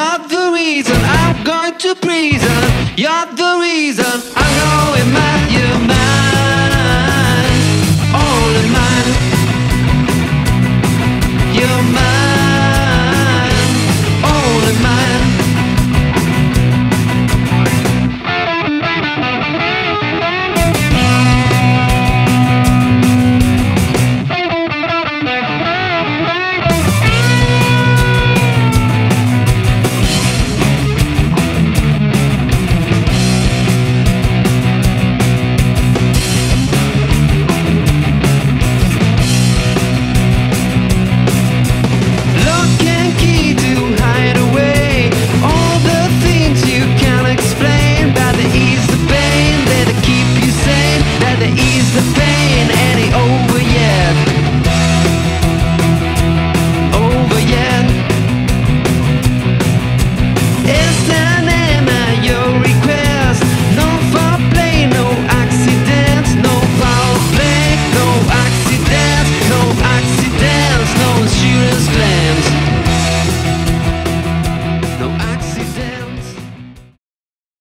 You're the reason I'm going to prison. You're the reason I'm going mad. You're mad. no